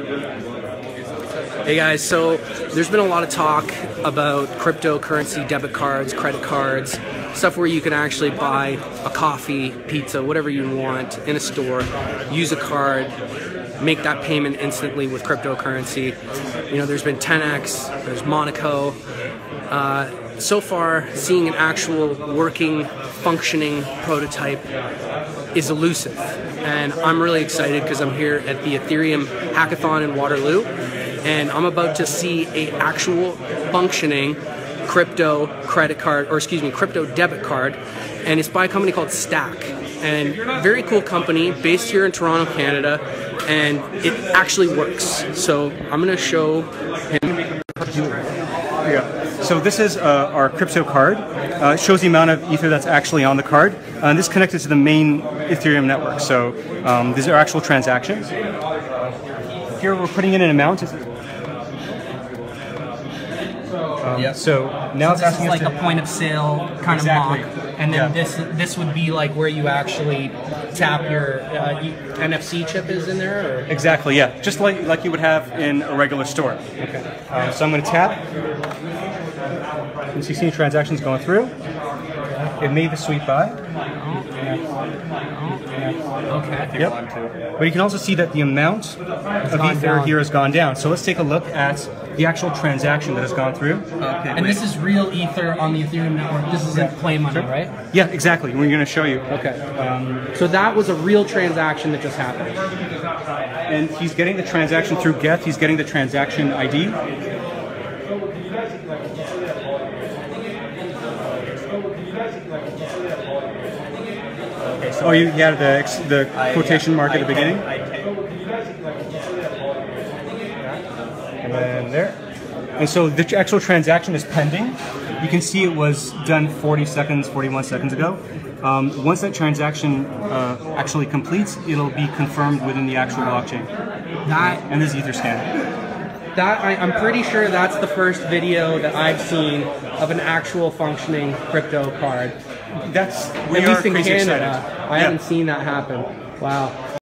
Yeah. Hey guys, so there's been a lot of talk about cryptocurrency debit cards, credit cards, stuff where you can actually buy a coffee, pizza, whatever you want in a store, use a card, make that payment instantly with cryptocurrency. You know, there's been TenX, there's Monaco. Uh, so far, seeing an actual working, functioning prototype is elusive. And I'm really excited because I'm here at the Ethereum Hackathon in Waterloo and I'm about to see a actual functioning crypto credit card, or excuse me, crypto debit card, and it's by a company called Stack. And very cool company based here in Toronto, Canada, and it actually works. So I'm gonna show him. Yeah. So this is uh, our crypto card. Uh, it shows the amount of ether that's actually on the card. Uh, and this is connected to the main Ethereum network. So um, these are actual transactions. Here we're putting in an amount. Um, Yep. So now it's asking like to, a point of sale kind Exactly. of mock, and then Yeah. this this would be like where you actually tap your uh, you- NFC chip is in there. Or? exactly yeah, just like like you would have in a regular store. Okay. Um, so I'm going to tap. You see, see transactions going through. It made the sweep by. Okay. Yep. But you can also see that the amount of ether down. here has gone down. So let's take a look at the actual transaction that has gone through. Okay. And this is real Ether on the Ethereum network. This isn't play money, right? Yeah, exactly. We're going to show you. Okay. Um, so that was a real transaction that just happened. And he's getting the transaction through Geth. He's getting the transaction ID. Oh, you had the ex- the quotation mark at the beginning. And then there. And so the actual transaction is pending. You can see it was done 40 seconds, 41 seconds ago. Um, once that transaction uh, actually completes, it'll be confirmed within the actual blockchain. That And this Etherscan. That I, I'm pretty sure that's the first video that I've seen of an actual functioning crypto card. That's we At are least in Canada, excited. I Yeah. haven't seen that happen. Wow.